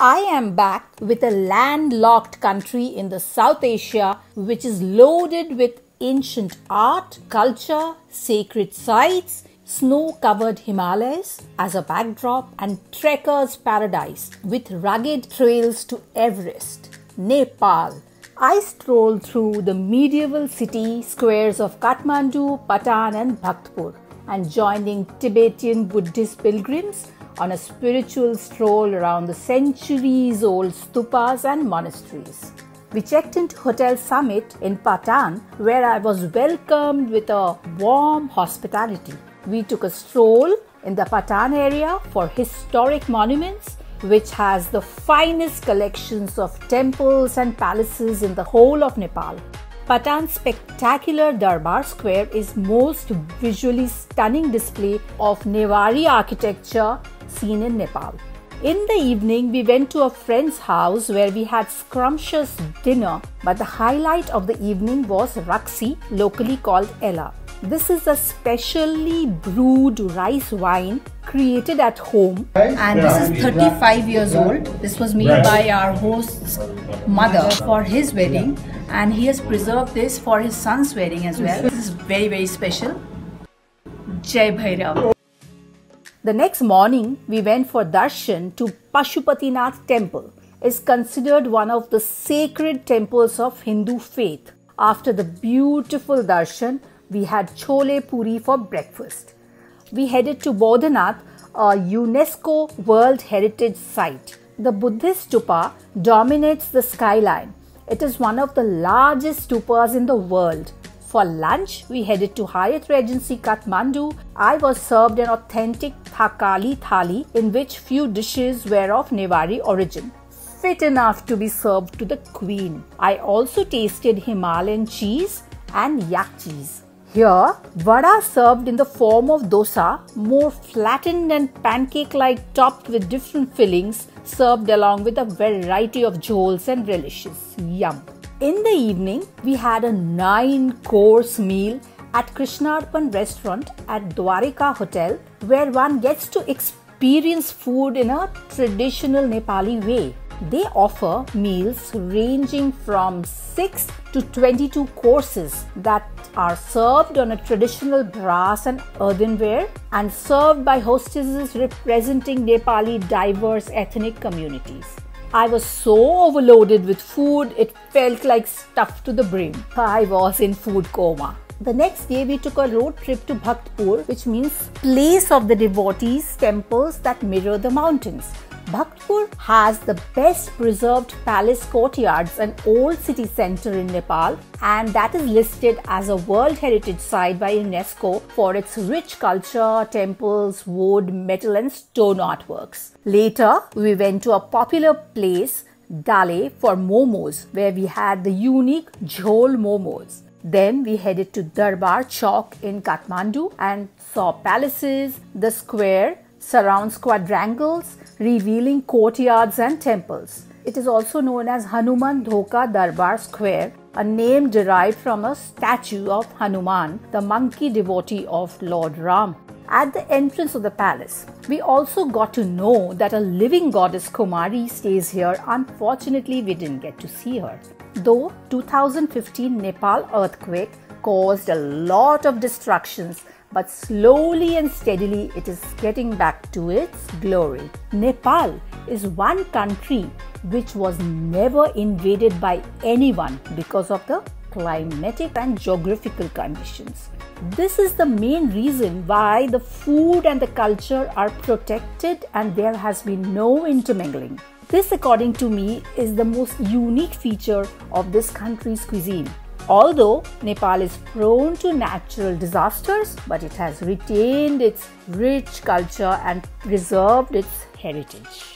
I am back with a landlocked country in the South Asia which is loaded with ancient art, culture, sacred sites, snow covered Himalayas as a backdrop, and trekker's paradise with rugged trails to Everest, Nepal. I strolled through the medieval city squares of Kathmandu, Patan, and Bhaktapur and joining Tibetan Buddhist pilgrims on a spiritual stroll around the centuries old stupas and monasteries. We checked into Hotel Summit in Patan, where I was welcomed with a warm hospitality. We took a stroll in the Patan area for historic monuments, which has the finest collections of temples and palaces in the whole of Nepal. Patan's spectacular Darbar Square is most visually stunning display of Newari architecture seen in Nepal. In the evening, we went to a friend's house where we had scrumptious dinner, but the highlight of the evening was Raksi, locally called Aila. This is a specially brewed rice wine created at home and this is 35 years old. This was made by our host's mother for his wedding and he has preserved this for his son's wedding as well. This is very very special. Jai Bhairav. The next morning, we went for darshan to Pashupatinath temple. It's considered one of the sacred temples of Hindu faith. After the beautiful darshan, we had chole puri for breakfast. We headed to Bodhanath, a UNESCO World Heritage Site. The Buddhist stupa dominates the skyline. It is one of the largest stupas in the world. For lunch, we headed to Hyatt Regency Kathmandu. I was served an authentic thakali thali in which few dishes were of Newari origin fit enough to be served to the queen. I also tasted Himalayan cheese and yak cheese. Here, vada served in the form of dosa, more flattened and pancake-like topped with different fillings, served along with a variety of jhols and relishes. Yum! In the evening, we had a nine course meal at Krishnarpan restaurant at Dwarika Hotel, where one gets to experience food in a traditional Nepali way. They offer meals ranging from 6 to 22 courses that are served on a traditional brass and earthenware and served by hostesses representing Nepali diverse ethnic communities. I was so overloaded with food, it felt like stuffed to the brim. I was in food coma. The next day, we took a road trip to Bhaktapur, which means place of the devotees, temples that mirror the mountains. Bhaktapur has the best preserved palace courtyards and old city center in Nepal, and that is listed as a World Heritage Site by UNESCO for its rich culture, temples, wood, metal, and stone artworks. Later, we went to a popular place, Dale, for momos, where we had the unique jhol momos. Then we headed to Darbar Chowk in Kathmandu and saw palaces, the square, surrounds quadrangles, revealing courtyards and temples. It is also known as Hanuman Dhoka Darbar Square, a name derived from a statue of Hanuman, the monkey devotee of Lord Ram. At the entrance of the palace, we also got to know that a living goddess Kumari stays here. Unfortunately, we didn't get to see her. Though 2015 Nepal earthquake caused a lot of destructions, but slowly and steadily it is getting back to its glory. Nepal is one country which was never invaded by anyone because of the climatic and geographical conditions. This is the main reason why the food and the culture are protected and there has been no intermingling. This, according to me, is the most unique feature of this country's cuisine. Although Nepal is prone to natural disasters, but it has retained its rich culture and preserved its heritage.